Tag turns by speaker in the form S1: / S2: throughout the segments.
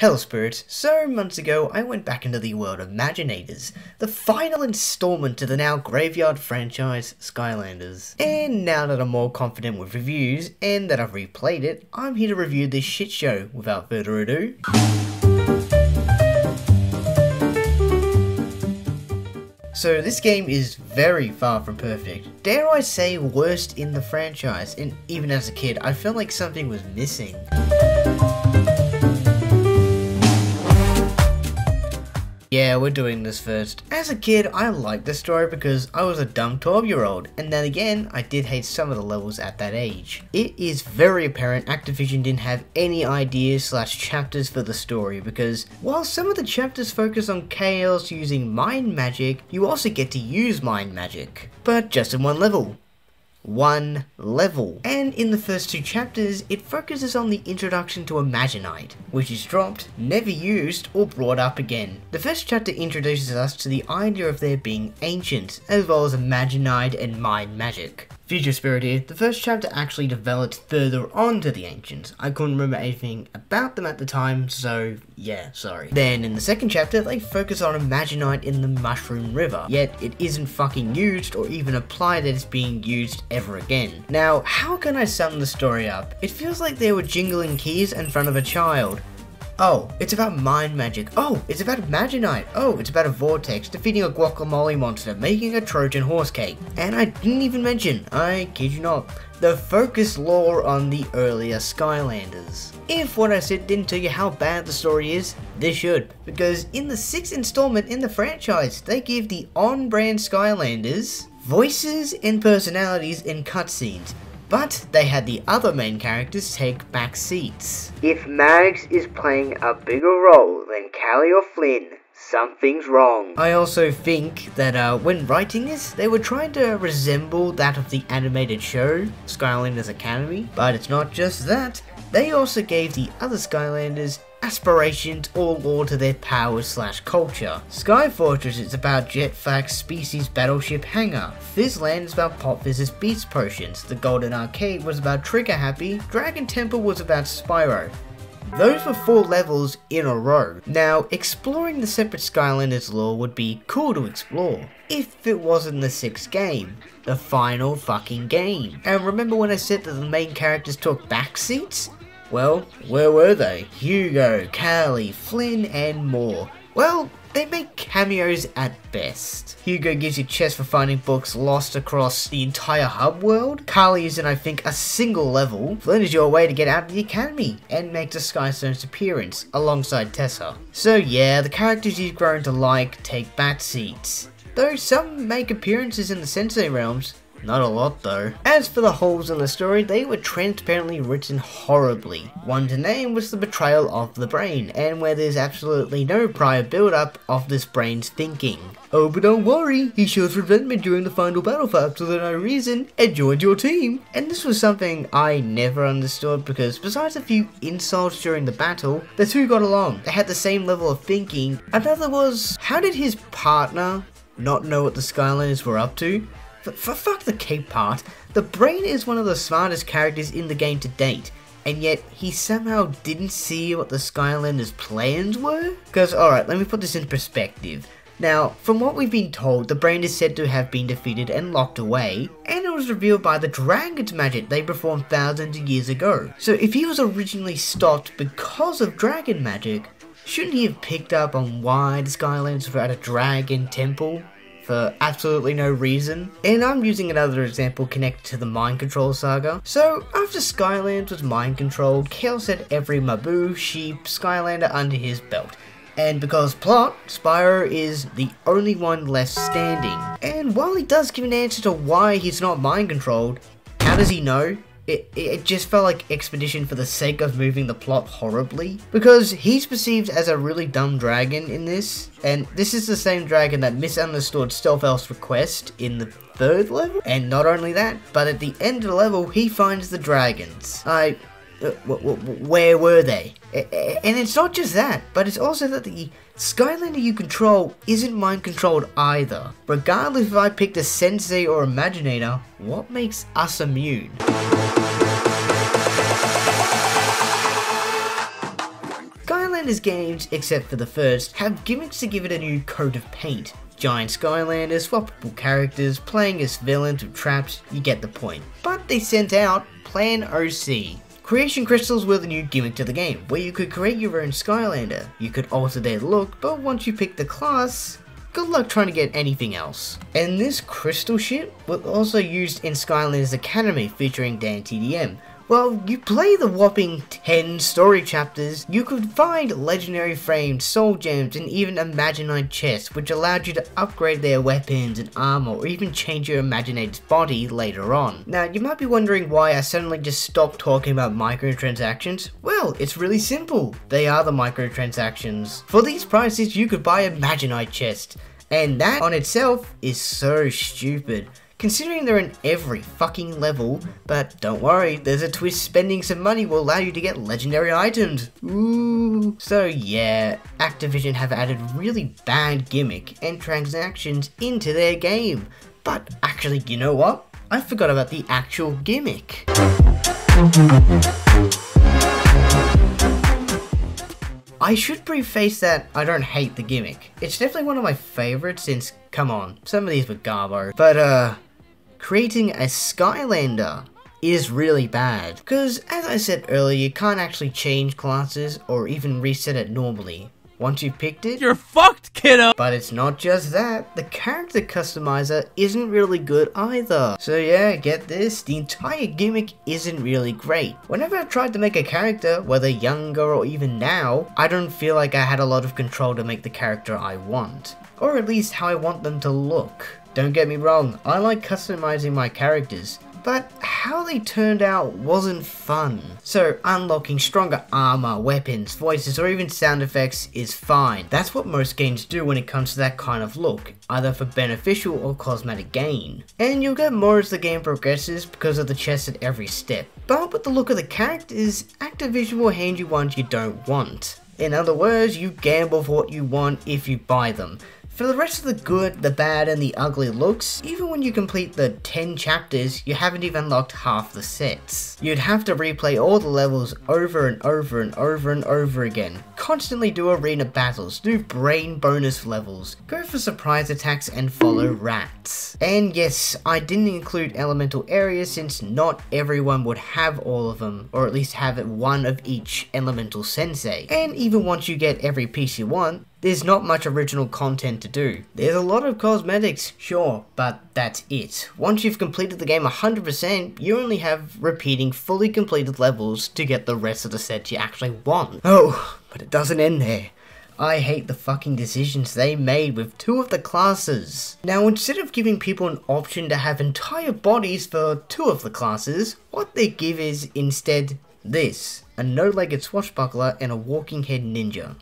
S1: Hello spirits, so months ago I went back into the world of Imaginators, the final installment to the now graveyard franchise Skylanders. And now that I'm more confident with reviews and that I've replayed it, I'm here to review this shit show without further ado. So this game is very far from perfect. Dare I say worst in the franchise, and even as a kid I felt like something was missing. Yeah, we're doing this first. As a kid, I liked the story because I was a dumb 12 year old, and then again, I did hate some of the levels at that age. It is very apparent Activision didn't have any ideas slash chapters for the story because while some of the chapters focus on Kaos using mind magic, you also get to use mind magic, but just in one level one level. And in the first two chapters, it focuses on the introduction to Imaginite, which is dropped, never used, or brought up again. The first chapter introduces us to the idea of there being ancients, as well as Imaginite and mind magic. Future Spirit here, the first chapter actually developed further on to the Ancients. I couldn't remember anything about them at the time, so yeah, sorry. Then in the second chapter, they focus on Imaginite in the Mushroom River, yet it isn't fucking used or even applied that it's being used ever again. Now, how can I sum the story up? It feels like they were jingling keys in front of a child. Oh, it's about mind magic. Oh, it's about Imaginite. Oh, it's about a vortex, defeating a guacamole monster, making a Trojan horse cake. And I didn't even mention, I kid you not, the focus lore on the earlier Skylanders. If what I said didn't tell you how bad the story is, this should, because in the sixth installment in the franchise, they give the on-brand Skylanders voices and personalities in cutscenes, but they had the other main characters take back seats. If Mags is playing a bigger role than Cali or Flynn, something's wrong. I also think that uh, when writing this, they were trying to resemble that of the animated show, Skylanders Academy, but it's not just that. They also gave the other Skylanders aspirations or lore to their powers slash culture. Sky Fortress is about Jet-Vac's Species Battleship Hangar. Fizzland is about Pop Fizz's Beast Potions. The Golden Arcade was about Trigger Happy. Dragon Temple was about Spyro. Those were four levels in a row. Now, exploring the separate Skylanders lore would be cool to explore, if it wasn't the sixth game. The final fucking game. And remember when I said that the main characters took backseats? Well, where were they? Hugo, Cali, Flynn, and more. Well, they make cameos at best. Hugo gives you chests for finding books lost across the entire hub world. Carly is in, I think, a single level. Flynn is your way to get out of the academy and makes a Skystone's appearance alongside Tessa. So yeah, the characters you've grown to like take back seats. Though some make appearances in the Sensei realms, not a lot though. As for the holes in the story, they were transparently written horribly. One to name was the betrayal of the brain, and where there's absolutely no prior build-up of this brain's thinking. Oh, but don't worry, he shows resentment during the final battle for absolutely no reason, and joined your team. And this was something I never understood because besides a few insults during the battle, the two got along. They had the same level of thinking. Another was, how did his partner not know what the Skylanders were up to? For fuck the cape part, the brain is one of the smartest characters in the game to date, and yet he somehow didn't see what the Skylanders' plans were? Because, alright, let me put this in perspective. Now, from what we've been told, the brain is said to have been defeated and locked away, and it was revealed by the dragon's magic they performed thousands of years ago. So if he was originally stopped because of dragon magic, shouldn't he have picked up on why the Skylanders were at a dragon temple? For absolutely no reason. And I'm using another example connected to the mind control saga. So after Skylands was mind controlled, Kale set every Mabu, Sheep, Skylander under his belt. And because plot, Spyro is the only one left standing. And while he does give an answer to why he's not mind controlled, how does he know? It, it just felt like Expedition for the sake of moving the plot horribly. Because he's perceived as a really dumb dragon in this, and this is the same dragon that misunderstood Stealth Elf's request in the third level. And not only that, but at the end of the level, he finds the dragons. I... Uh, where were they? And it's not just that, but it's also that the Skylander you control isn't mind controlled either. Regardless if I picked a Sensei or Imaginator, what makes us immune? Skylanders games, except for the first, have gimmicks to give it a new coat of paint. Giant Skylanders, swappable characters, playing as villains with traps, you get the point. But they sent out Plan OC, Creation crystals were the new gimmick to the game, where you could create your own Skylander. You could alter their look, but once you pick the class, good luck trying to get anything else. And this crystal shit was also used in Skylanders Academy featuring Dan TDM, well, you play the whopping 10 story chapters, you could find legendary frames, soul gems and even Imaginite chests which allowed you to upgrade their weapons and armor or even change your Imaginator's body later on. Now you might be wondering why I suddenly just stopped talking about microtransactions. Well, it's really simple. They are the microtransactions. For these prices you could buy a Imaginite chest and that on itself is so stupid considering they're in every fucking level, but don't worry, there's a twist spending some money will allow you to get legendary items. Ooh. So yeah, Activision have added really bad gimmick and transactions into their game. But actually, you know what? I forgot about the actual gimmick. I should preface that I don't hate the gimmick. It's definitely one of my favorites since, come on, some of these were garbo. But uh, creating a Skylander is really bad. Because, as I said earlier, you can't actually change classes or even reset it normally. Once you've picked it,
S2: you're fucked, kiddo!
S1: But it's not just that, the character customizer isn't really good either. So yeah, get this, the entire gimmick isn't really great. Whenever I tried to make a character, whether younger or even now, I don't feel like I had a lot of control to make the character I want. Or at least how I want them to look. Don't get me wrong, I like customizing my characters, but how they turned out wasn't fun. So unlocking stronger armor, weapons, voices, or even sound effects is fine. That's what most games do when it comes to that kind of look, either for beneficial or cosmetic gain. And you'll get more as the game progresses because of the chests at every step. But with the look of the characters, Activision will hand you ones you don't want. In other words, you gamble for what you want if you buy them. For the rest of the good, the bad, and the ugly looks, even when you complete the 10 chapters, you haven't even unlocked half the sets. You'd have to replay all the levels over and over and over and over again, constantly do arena battles, do brain bonus levels, go for surprise attacks and follow rats. And yes, I didn't include elemental areas since not everyone would have all of them, or at least have one of each elemental sensei. And even once you get every piece you want, there's not much original content to do. There's a lot of cosmetics, sure, but that's it. Once you've completed the game 100%, you only have repeating fully completed levels to get the rest of the set you actually want. Oh, but it doesn't end there. I hate the fucking decisions they made with two of the classes. Now instead of giving people an option to have entire bodies for two of the classes, what they give is instead this. A no-legged swashbuckler and a walking head ninja.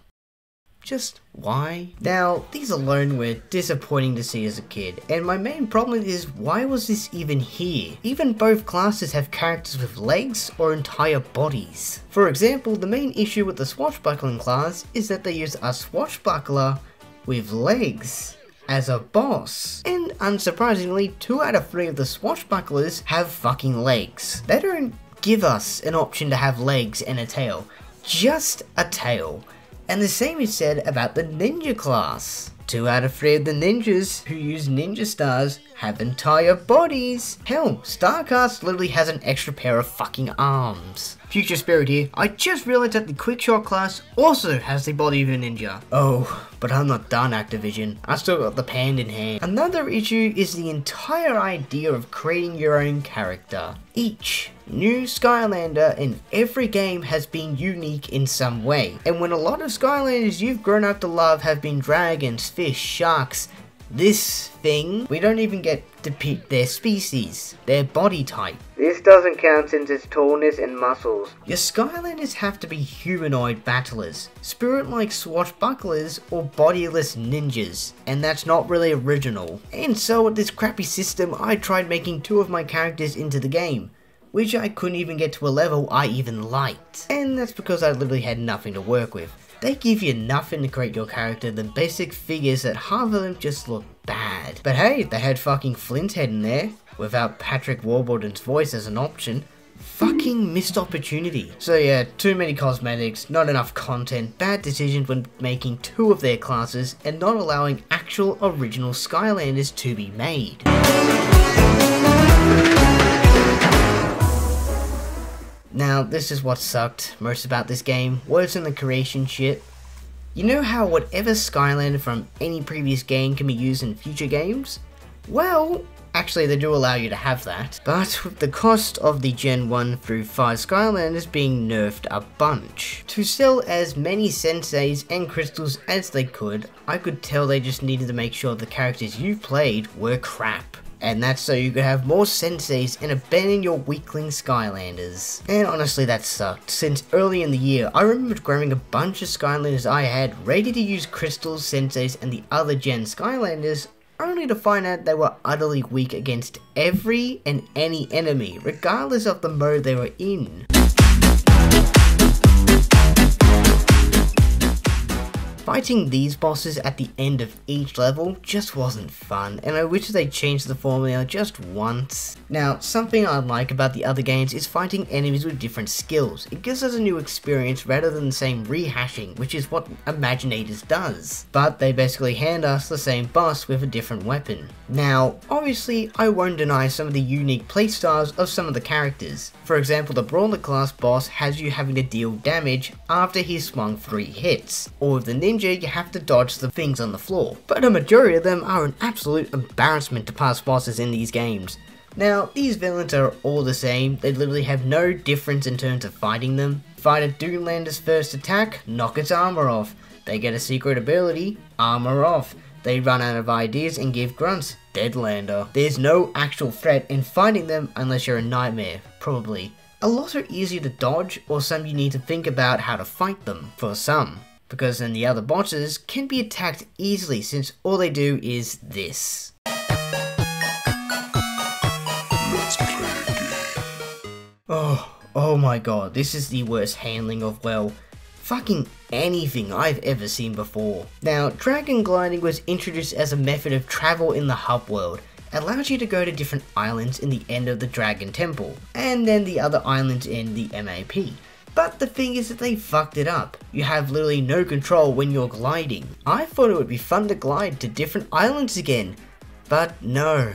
S1: Just why? Now, these alone were disappointing to see as a kid, and my main problem is why was this even here? Even both classes have characters with legs or entire bodies. For example, the main issue with the swashbuckling class is that they use a swashbuckler with legs as a boss. And unsurprisingly, two out of three of the swashbucklers have fucking legs. They don't give us an option to have legs and a tail, just a tail. And the same is said about the ninja class. Two out of three of the ninjas who use ninja stars have entire bodies. Hell, Starcast literally has an extra pair of fucking arms. Future Spirit here, I just realized that the Quickshot class also has the body of a ninja. Oh, but I'm not done Activision, I still got the pan in hand. Another issue is the entire idea of creating your own character. Each new Skylander in every game has been unique in some way. And when a lot of Skylanders you've grown up to love have been dragons, fish, sharks, this thing, we don't even get to pick their species, their body type. This doesn't count since it's tallness and muscles. Your Skylanders have to be humanoid battlers, spirit-like swashbucklers, or bodiless ninjas, and that's not really original. And so with this crappy system, I tried making two of my characters into the game, which I couldn't even get to a level I even liked. And that's because I literally had nothing to work with. They give you nothing to create your character than basic figures that half of them just look bad. But hey, they had fucking Flynn's head in there, without Patrick Warburton's voice as an option. fucking missed opportunity. So yeah, too many cosmetics, not enough content, bad decisions when making two of their classes, and not allowing actual original Skylanders to be made. Now, this is what sucked most about this game, was in the creation shit. You know how whatever Skylander from any previous game can be used in future games? Well, actually they do allow you to have that, but with the cost of the Gen 1 through 5 Skylanders being nerfed a bunch. To sell as many senseis and crystals as they could, I could tell they just needed to make sure the characters you played were crap and that's so you could have more senseis and abandon your weakling Skylanders. And honestly that sucked, since early in the year I remembered grabbing a bunch of Skylanders I had ready to use Crystals, Senseis and the other gen Skylanders only to find out they were utterly weak against every and any enemy, regardless of the mode they were in. Fighting these bosses at the end of each level just wasn't fun, and I wish they changed the formula just once. Now, something I like about the other games is fighting enemies with different skills. It gives us a new experience rather than the same rehashing, which is what Imaginators does. But they basically hand us the same boss with a different weapon. Now, obviously, I won't deny some of the unique playstyles of some of the characters. For example, the Brawler class boss has you having to deal damage after he's swung 3 hits, or the ninja you have to dodge the things on the floor. But a majority of them are an absolute embarrassment to pass bosses in these games. Now, these villains are all the same, they literally have no difference in terms of fighting them. Fight a Doomlander's first attack, knock its armor off. They get a secret ability, armor off. They run out of ideas and give grunts. Deadlander. There's no actual threat in fighting them unless you're a nightmare, probably. A lot are easy to dodge, or some you need to think about how to fight them, for some. Because then the other bosses can be attacked easily since all they do is this. Oh, oh my god, this is the worst handling of, well, fucking anything I've ever seen before. Now, dragon gliding was introduced as a method of travel in the hub world. It allows you to go to different islands in the end of the Dragon Temple, and then the other islands in the MAP. But the thing is that they fucked it up. You have literally no control when you're gliding. I thought it would be fun to glide to different islands again, but no.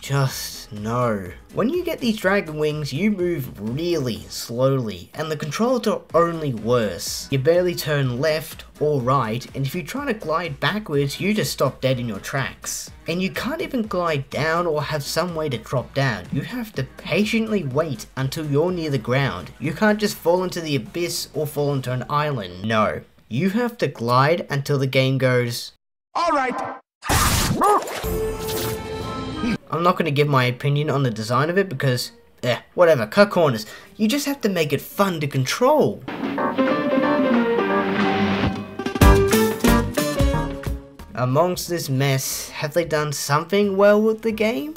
S1: Just no. When you get these dragon wings, you move really slowly, and the controls are only worse. You barely turn left or right, and if you try to glide backwards, you just stop dead in your tracks. And you can't even glide down or have some way to drop down. You have to patiently wait until you're near the ground. You can't just fall into the abyss or fall into an island. No. You have to glide until the game goes, Alright! I'm not going to give my opinion on the design of it because, eh, whatever, cut corners. You just have to make it fun to control. Amongst this mess, have they done something well with the game?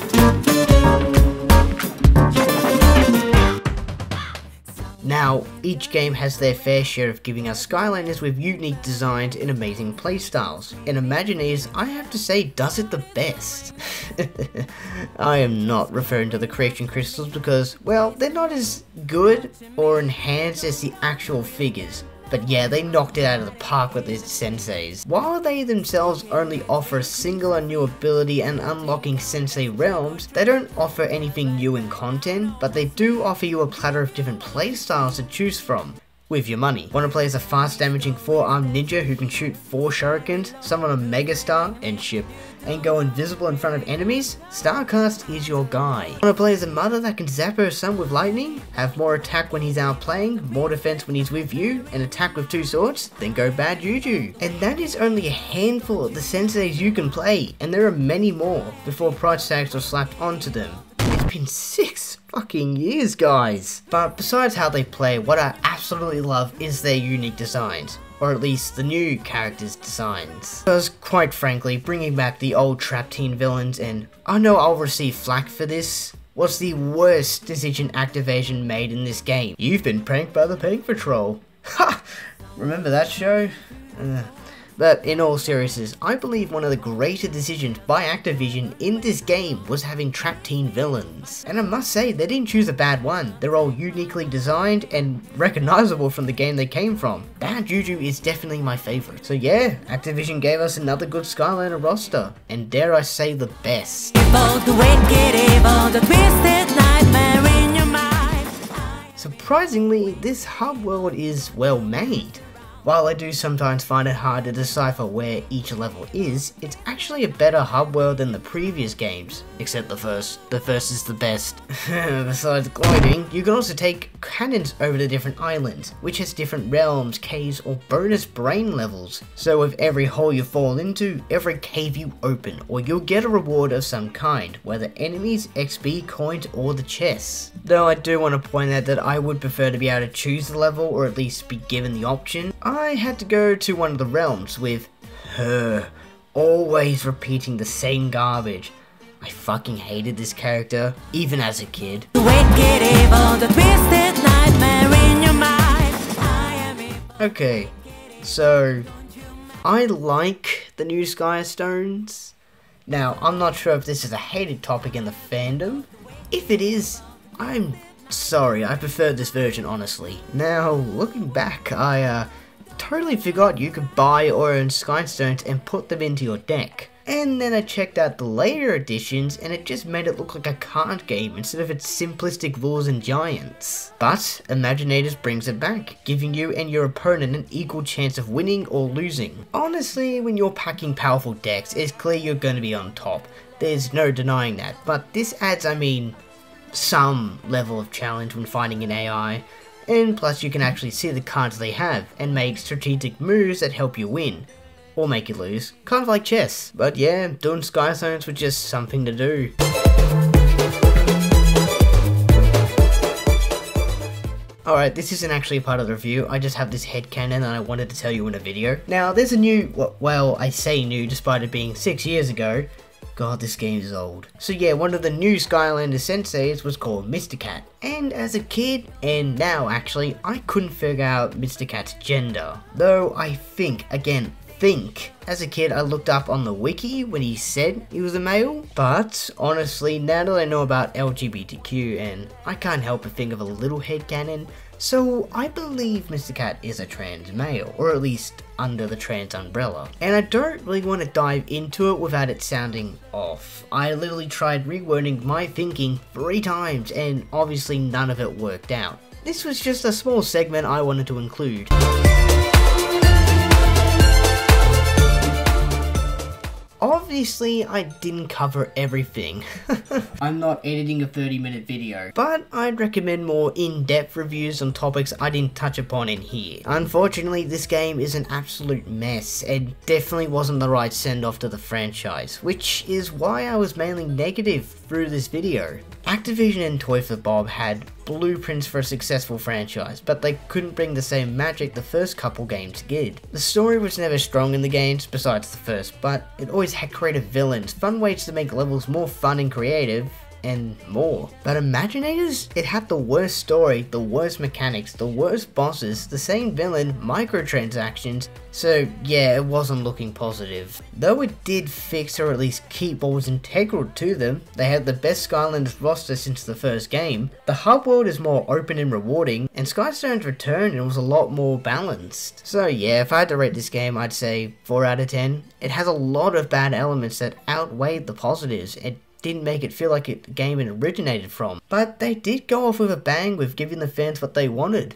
S1: Now, each game has their fair share of giving us Skylanders with unique designs and amazing playstyles, and Imaginators, I have to say, does it the best. I am not referring to the creation crystals because, well, they're not as good or enhanced as the actual figures, but yeah, they knocked it out of the park with these senseis. While they themselves only offer a singular new ability and unlocking sensei realms, they don't offer anything new in content, but they do offer you a platter of different playstyles to choose from with your money. Want to play as a fast damaging 4-armed ninja who can shoot 4 shurikens, summon a megastar, and ship, and go invisible in front of enemies? Starcast is your guy. Want to play as a mother that can zap her son with lightning? Have more attack when he's out playing, more defense when he's with you, and attack with two swords? Then go bad juju. And that is only a handful of the senseis you can play, and there are many more before price tags are slapped onto them. It's six fucking years, guys. But besides how they play, what I absolutely love is their unique designs. Or at least the new characters' designs. Because, quite frankly, bringing back the old Trap Team villains and I know I'll receive flack for this, was the worst decision Activision made in this game. You've been pranked by the Pink Patrol. Ha! Remember that show? Uh, But in all seriousness, I believe one of the greater decisions by Activision in this game was having trap team villains. And I must say, they didn't choose a bad one. They're all uniquely designed and recognizable from the game they came from. Bad Juju is definitely my favorite. So yeah, Activision gave us another good Skylander roster. And dare I say the best. Surprisingly, this hub world is well made. While I do sometimes find it hard to decipher where each level is, it's actually a better hub world than the previous games. Except the first. The first is the best. Besides gliding, you can also take cannons over the different islands, which has different realms, caves, or bonus brain levels. So with every hole you fall into, every cave you open, or you'll get a reward of some kind, whether enemies, XP, coins, or the chests. Though I do want to point out that I would prefer to be able to choose the level, or at least be given the option. I had to go to one of the realms with her, always repeating the same garbage. I fucking hated this character, even as a kid. Okay, so I like the new Sky Stones. Now, I'm not sure if this is a hated topic in the fandom. If it is, I'm sorry, I preferred this version, honestly. Now, looking back, I, uh, totally forgot you could buy or earn Skystones and put them into your deck. And then I checked out the later editions and it just made it look like a card game instead of its simplistic rules and giants. But Imaginators brings it back, giving you and your opponent an equal chance of winning or losing. Honestly, when you're packing powerful decks, it's clear you're going to be on top. There's no denying that, but this adds, I mean, some level of challenge when finding an AI, and plus you can actually see the cards they have and make strategic moves that help you win. Or make you lose. Kind of like chess. But yeah, doing Sky Stones was just something to do. Alright, this isn't actually part of the review, I just have this head headcanon that I wanted to tell you in a video. Now, there's a new, well, I say new despite it being 6 years ago, God, this game is old. So yeah, one of the new Skylander senseis was called Mr. Cat. And as a kid, and now actually, I couldn't figure out Mr. Cat's gender. Though I think, again, think. As a kid, I looked up on the wiki when he said he was a male, but honestly, now that I know about LGBTQ, and I can't help but think of a little headcanon, so I believe Mr. Cat is a trans male, or at least under the trans umbrella. And I don't really want to dive into it without it sounding off. I literally tried rewording my thinking three times and obviously none of it worked out. This was just a small segment I wanted to include. Obviously, I didn't cover everything. I'm not editing a 30 minute video, but I'd recommend more in-depth reviews on topics I didn't touch upon in here. Unfortunately, this game is an absolute mess and definitely wasn't the right send-off to the franchise, which is why I was mainly negative through this video. Activision and Toy for Bob had blueprints for a successful franchise, but they couldn't bring the same magic the first couple games did. The story was never strong in the games, besides the first, but it always had creative villains, fun ways to make levels more fun and creative, and more. But Imaginators, it had the worst story, the worst mechanics, the worst bosses, the same villain, microtransactions, so yeah, it wasn't looking positive. Though it did fix or at least keep what was integral to them, they had the best Skylanders roster since the first game, the hub world is more open and rewarding, and Skystone's return it was a lot more balanced. So yeah, if I had to rate this game, I'd say 4 out of 10. It has a lot of bad elements that outweighed the positives. It didn't make it feel like a game it originated from. But they did go off with a bang with giving the fans what they wanted.